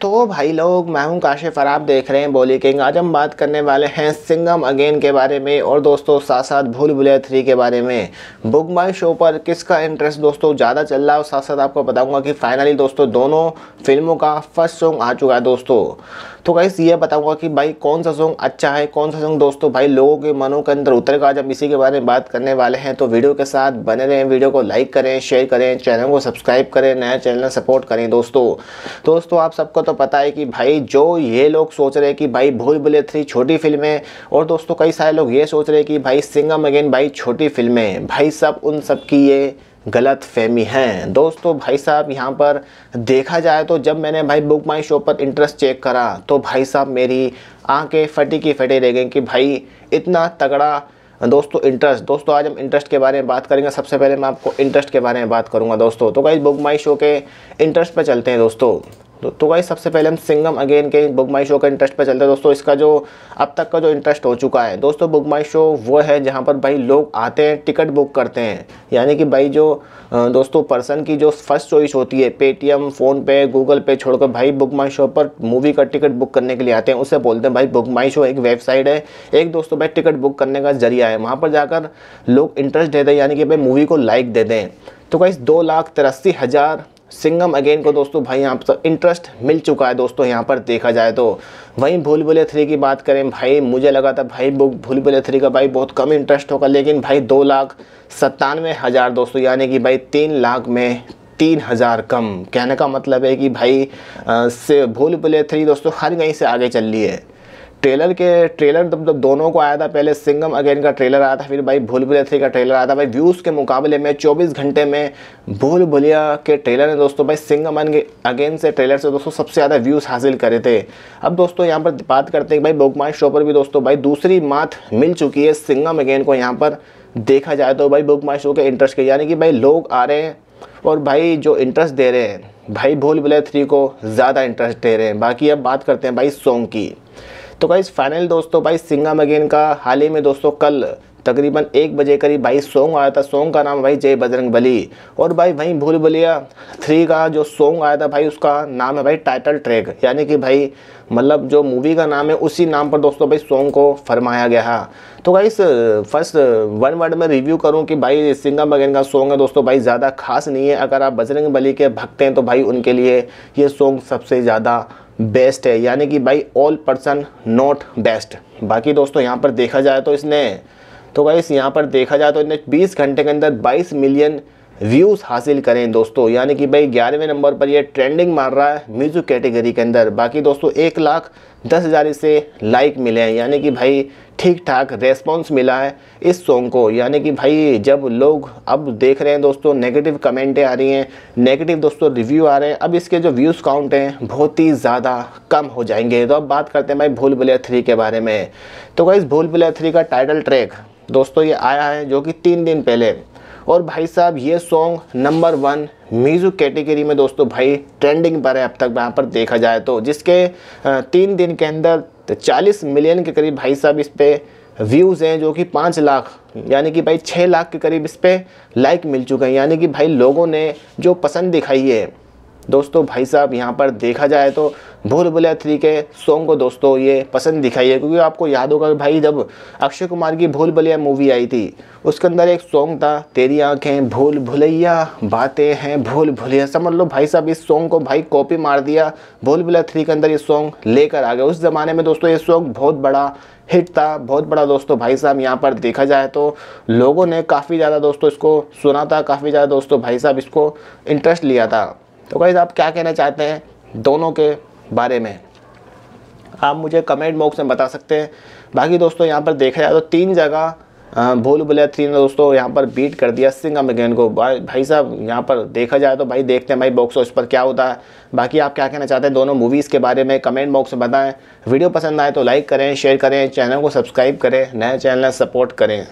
तो भाई लोग, मैं हूँ काशिफ और आप देख रहे हैं बोली किंग। आज हम बात करने वाले हैं सिंगम अगेन के बारे में और दोस्तों साथ साथ भूल भुलिया थ्री के बारे में। बुक माई शो पर किसका इंटरेस्ट दोस्तों? ज़्यादा चल रहा है और साथ साथ आपको बताऊँगा कि फाइनली दोस्तों, दोनों फ़िल्मों का फ़र्स्ट सॉन्ग आ चुका है दोस्तों। तो गाइस ये बताऊँगा कि भाई कौन सा सॉन्ग अच्छा है, कौन सा सॉन्ग दोस्तों भाई लोगों के मनों के अंदर उतरेगा आज हम इसी के बारे में बात करने वाले हैं तो वीडियो के साथ बने रहें, वीडियो को लाइक करें शेयर करें चैनल को सब्सक्राइब करें, नया चैनल सपोर्ट करें दोस्तों। दोस्तों, आप सबको तो पता है कि भाई जो ये लोग सोच रहे हैं कि भाई भूल भुले थ्री छोटी फ़िल्में, और दोस्तों कई सारे लोग ये सोच रहे हैं कि भाई सिंगम अगेन भाई छोटी फ़िल्में। भाई सब उन सब की ये गलत फहमी है। दोस्तों, भाई साहब, यहाँ पर देखा जाए तो जब मैंने भाई बुक माई शो पर इंटरेस्ट चेक करा तो भाई साहब मेरी आँखें फटी की फटी रह गई कि भाई इतना तगड़ा दोस्तों इंटरेस्ट। दोस्तों, आज हम इंटरेस्ट के बारे में बात करेंगे। सबसे पहले मैं आपको इंटरेस्ट के बारे में बात करूँगा, दोस्तों। तो भाई बुक माई शो के इंटरेस्ट पर चलते हैं, दोस्तों। तो, तो भाई सबसे पहले हम सिंगम अगेन के बुक माई शो का इंटरेस्ट पे चलते हैं। दोस्तों इसका जो अब तक का जो इंटरेस्ट हो चुका है दोस्तों बुक माई शो वो है जहाँ पर भाई लोग आते हैं टिकट बुक करते हैं। यानी कि भाई जो दोस्तों पर्सन की जो फ़र्स्ट चॉइस होती है पेटीएम फ़ोन पे गूगल पे छोड़कर भाई बुक माई शो पर मूवी का टिकट बुक करने के लिए आते हैं। उसे बोलते हैं भाई बुक माई शो एक वेबसाइट है। एक दोस्तों भाई टिकट बुक करने का ज़रिया है। वहाँ पर जाकर लोग इंटरेस्ट देते हैं यानी कि भाई मूवी को लाइक देते हैं। तो भाई दो लाख तिरासी हज़ार सिंगम अगेन को दोस्तों भाई यहाँ पर इंटरेस्ट मिल चुका है दोस्तों, यहाँ पर देखा जाए तो। वहीं भूल भुले थ्री की बात करें, भाई मुझे लगा था भाई भूल भुले थ्री का भाई बहुत कम इंटरेस्ट होगा, लेकिन भाई दो लाख सत्तानवे हज़ार दोस्तों, यानी कि भाई तीन लाख में तीन हज़ार कम। कहने का मतलब है कि भाई से भूल भुले थ्री दोस्तों हर कहीं से आगे चल रही है। ट्रेलर के ट्रेलर जब जब दोनों को आया था, पहले सिंगम अगेन का ट्रेलर आया था, फिर भाई भूल भुलिया थ्री का ट्रेलर आया था। भाई व्यूज़ के मुकाबले में 24 घंटे में भूल भुलिया के ट्रेलर ने दोस्तों भाई सिंगम अगेन से ट्रेलर से दोस्तों सबसे ज़्यादा व्यूज़ हासिल करे थे। अब दोस्तों यहाँ पर बात करते हैं भाई बुकमाई शो पर भी दोस्तों भाई दूसरी मात मिल चुकी है सिंगम अगेन को यहाँ पर देखा जाए तो भाई बुक माई शो के इंटरेस्ट के, यानी कि भाई लोग आ रहे हैं और भाई जो इंटरेस्ट दे रहे हैं, भाई भूल भुलिया थ्री को ज़्यादा इंटरेस्ट दे रहे हैं। बाकी अब बात करते हैं भाई सॉन्ग की। तो भाई फाइनल दोस्तों, भाई सिंगम अगेन का, हाल ही में दोस्तों, कल तकरीबन एक बजे करीब भाई सॉन्ग आया था। सॉन्ग का नाम भाई, जय बजरंग बली। और भाई, वहीं भूल भुलिया थ्री का जो सॉन्ग आया था भाई, उसका नाम है भाई टाइटल ट्रैक यानी कि भाई मतलब जो मूवी का नाम है, उसी नाम पर दोस्तों, भाई सॉन्ग को फरमाया गया है। तो भाई फ़र्स्ट वन वर्ड में रिव्यू करूँ कि भाई सिंगम बगैन का सॉन्ग है दोस्तों, भाई, ज़्यादा खास नहीं है। अगर आप बजरंग बली के भक्त हैं तो भाई, उनके लिए ये सॉन्ग सबसे ज़्यादा बेस्ट है, यानी कि भाई ऑल पर्सन नॉट बेस्ट बाकी दोस्तों, यहाँ पर देखा जाए तो इसने तो भाई यहाँ पर देखा जाए तो इसने 20 घंटे के अंदर 22 मिलियन व्यूज़ हासिल करें दोस्तों। यानी कि भाई ग्यारहवें नंबर पर ये ट्रेंडिंग मार रहा है म्यूज़िक कैटेगरी के अंदर। बाकी दोस्तों, एक लाख दस हज़ार इसे लाइक मिले हैं। यानी कि भाई ठीक ठाक रेस्पॉन्स मिला है इस सॉन्ग को। यानी कि भाई जब लोग अब देख रहे हैं दोस्तों, नेगेटिव कमेंटें आ रही हैं, नेगेटिव दोस्तों रिव्यू आ रहे हैं, अब इसके जो व्यूज़ काउंट हैं, बहुत ही ज़्यादा कम हो जाएँगे। तो अब बात करते हैं भाई भूल भुलिया थ्री के बारे में। तो भाई भूल भुलिया थ्री का टाइटल ट्रैक, दोस्तों ये आया है जो कि तीन दिन पहले। और भाई साहब, ये song number one music category में दोस्तों भाई ट्रेंडिंग पर है, अब तक यहाँ पर देखा जाए तो जिसके तीन दिन के अंदर चालीस मिलियन के करीब भाई साहब इस पर व्यूज़ हैं, जो कि पाँच लाख, यानी कि भाई छः लाख के करीब इस पर लाइक मिल चुके हैं। यानी कि भाई लोगों ने जो पसंद दिखाई है दोस्तों, भाई साहब, यहाँ पर देखा जाए तो भूल भुलिया थ्री के सॉन्ग को दोस्तों ये पसंद दिखाई है क्योंकि आपको याद होगा भाई जब अक्षय कुमार की भूल भुलिया मूवी आई थी, उसके अंदर एक सॉन्ग था, तेरी आँखें भूल भुलैया बातें हैं भूल भुलिया समझ लो भाई साहब, इस सॉन्ग को भाई कॉपी मार दिया भूल भुलिया थ्री के अंदर ये सॉन्ग लेकर आ गए उस ज़माने में दोस्तों ये सॉन्ग बहुत बड़ा हिट था, बहुत बड़ा दोस्तों। भाई साहब, यहाँ पर देखा जाए तो लोगों ने काफ़ी ज़्यादा दोस्तों इसको सुना था, काफ़ी ज़्यादा दोस्तों भाई साहब इसको इंटरेस्ट लिया था। तो भाई आप क्या कहना चाहते हैं दोनों के बारे में? आप मुझे कमेंट बॉक्स में बता सकते हैं। बाकी दोस्तों, यहाँ पर देखा जाए तो तीन जगह भूल भुलिया थ्री ने दोस्तों यहाँ पर बीट कर दिया सिंगम अगेन को। भाई भाई साहब, यहाँ पर देखा जाए तो भाई देखते हैं भाई बॉक्स ऑफ़िस पर क्या होता है। बाकी आप क्या कहना चाहते हैं दोनों मूवीज़ के बारे में कमेंट बॉक्स में बताएँ। वीडियो पसंद आए तो लाइक करें शेयर करें चैनल को सब्सक्राइब करें नए चैनल सपोर्ट करें।